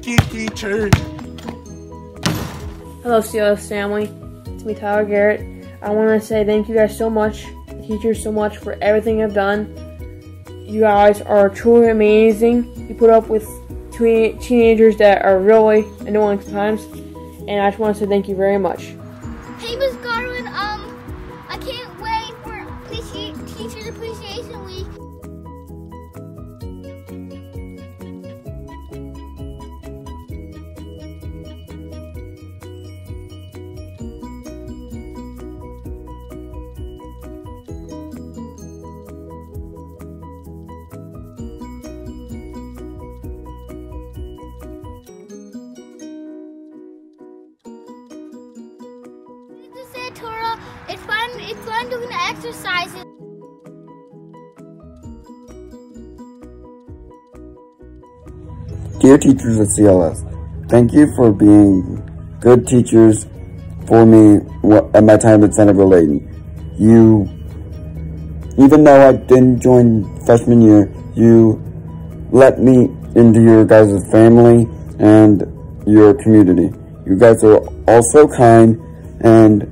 Thank you, teachers. Hello, CLS family. It's me, Tyler Garrett. I want to say thank you guys so much, teachers, so much for everything you've done. You guys are truly amazing. You put up with teenagers that are really annoying sometimes, and I just want to say thank you very much. It's fun. It's fun doing the exercises. Dear teachers at CLS, thank you for being good teachers for me at my time at Centreville Layton. You, even though I didn't join freshman year, you let me into your guys' family and your community. You guys are all so kind and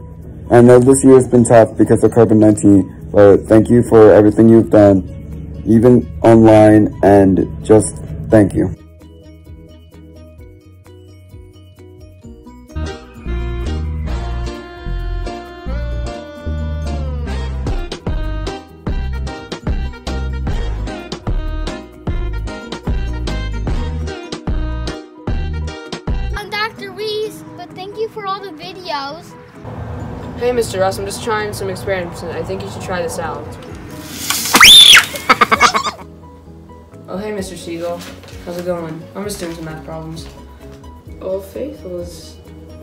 I know this year has been tough because of COVID-19, but thank you for everything you've done, even online, and just thank you. I'm Dr. Reese, but thank you for all the videos. Hey, Mr. Russ, I'm just trying some experiments, and I think you should try this out. oh, hey, Mr. Siegel. How's it going? I'm just doing some math problems. Old Faithful is,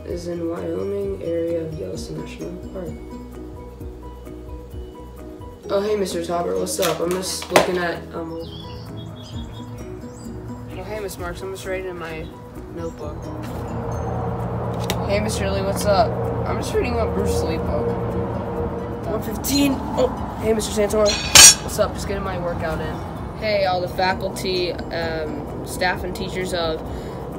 is in Wyoming area of Yellowstone National Park. Oh, hey, Mr. Tauber, what's up? I'm just looking at, um... Oh, hey, Miss Marks, I'm just writing in my notebook. Hey, Mr. Lee, what's up? I'm just reading about Bruce Lee book. 115. Oh, hey, Mr. Santor. What's up? Just getting my workout in. Hey, all the faculty, um, staff, and teachers of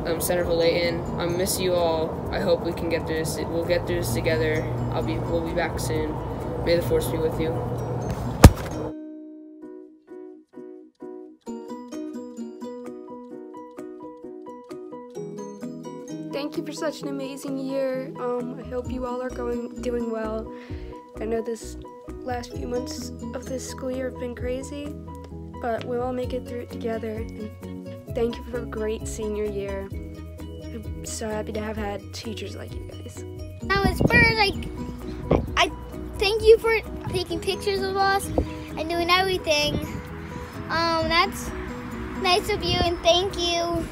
um, Centreville Layton. I miss you all. I hope we can get through this. We'll get through this together. I'll be. We'll be back soon. May the force be with you. Thank you for such an amazing year. Um, I hope you all are going doing well. I know this last few months of this school year have been crazy, but we'll all make it through it together. And thank you for a great senior year. I'm so happy to have had teachers like you guys. Now, as far as like, I, I thank you for taking pictures of us and doing everything. Um, that's nice of you, and thank you.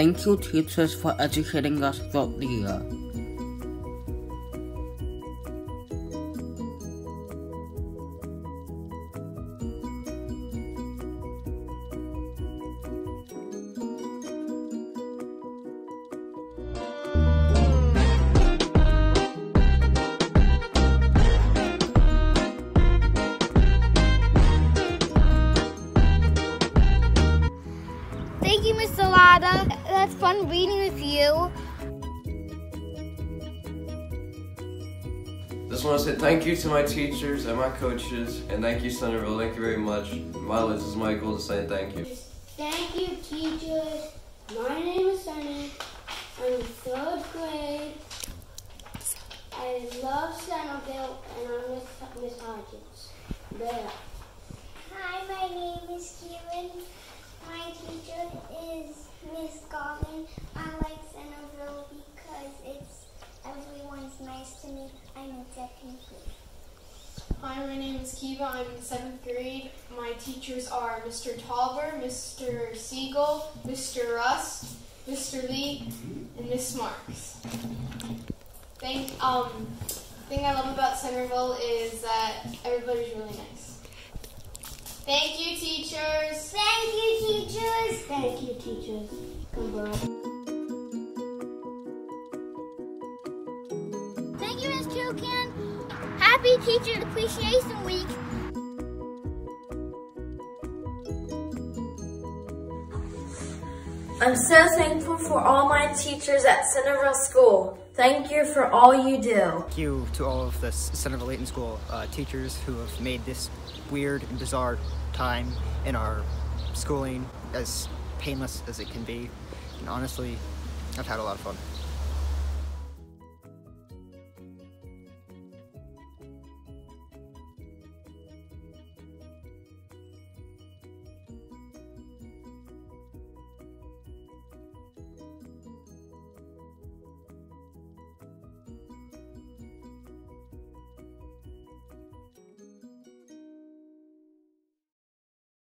Thank you, teachers, for educating us throughout the year. Fun reading with you. Just want to say thank you to my teachers and my coaches, and thank you, Centreville. Thank you very much. My this is Michael to say thank you. Thank you, teachers. My name is Sunny. I'm in third grade. I love Centreville, and I'm with Miss Hodgins. There. Hi, my name is Kieran. My teacher is Miss Goggin. I like Centreville because it's everyone's nice to me. I'm in second grade. Hi, my name is Kiva. I'm in seventh grade. My teachers are Mr. Tauber, Mr. Siegel, Mr. Rust, Mr. Lee, and Miss Marks. Thank um thing I love about Centreville is that everybody's really nice. Thank you, teachers. Thank you, teachers. Thank you, teachers. Goodbye. Thank you, Miss Toucan. Happy Happy Teacher Appreciation Week. I'm so thankful for all my teachers at Centreville School. Thank you for all you do. Thank you to all of the Centreville Layton School uh, teachers who have made this weird and bizarre time in our schooling as painless as it can be. And honestly, I've had a lot of fun.